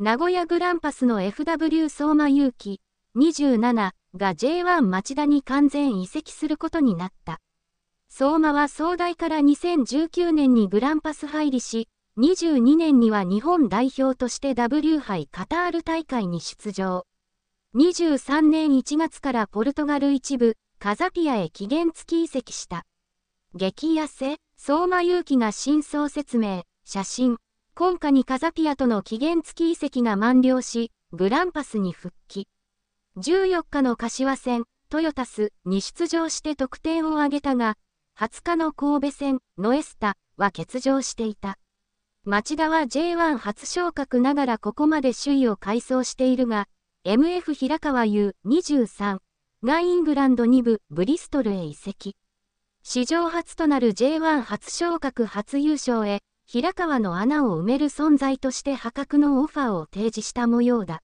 名古屋グランパスの FW 相馬勇紀27が J1 町田に完全移籍することになった。相馬は総大から2019年にグランパス入りし、22年には日本代表として W 杯カタール大会に出場。23年1月からポルトガル一部、カザピアへ期限付き移籍した。激痩せ、相馬勇紀が真相説明、写真、今夏にカザピアとの期限付き移籍が満了し、グランパスに復帰。14日の柏戦、トヨタスに出場して得点を挙げたが、20日の神戸戦、ノエスタは欠場していた。町田は J1 初昇格ながらここまで首位を改装しているが、MF 平川優23がイングランド2部ブリストルへ移籍。史上初となる J1 初昇格初優勝へ、平川の穴を埋める存在として破格のオファーを提示した模様だ。